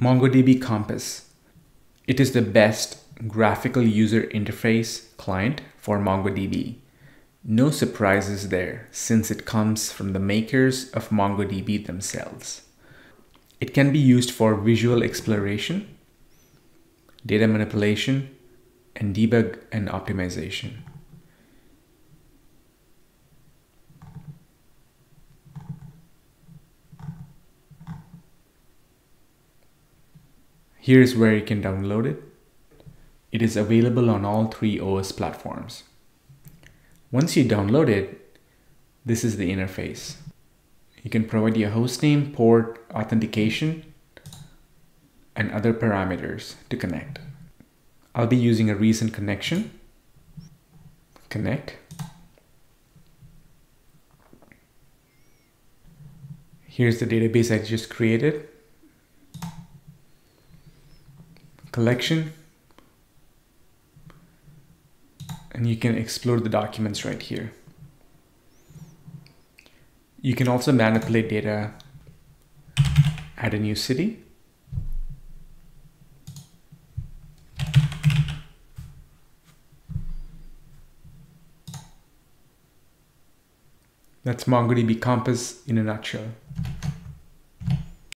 MongoDB Compass. It is the best graphical user interface client for MongoDB. No surprises there since it comes from the makers of MongoDB themselves. It can be used for visual exploration, data manipulation, and debug and optimization. Here's where you can download it. It is available on all three OS platforms. Once you download it, this is the interface. You can provide your hostname, port, authentication, and other parameters to connect. I'll be using a recent connection. Connect. Here's the database I just created. Collection. and you can explore the documents right here. You can also manipulate data, add a new city. That's MongoDB Compass in a nutshell.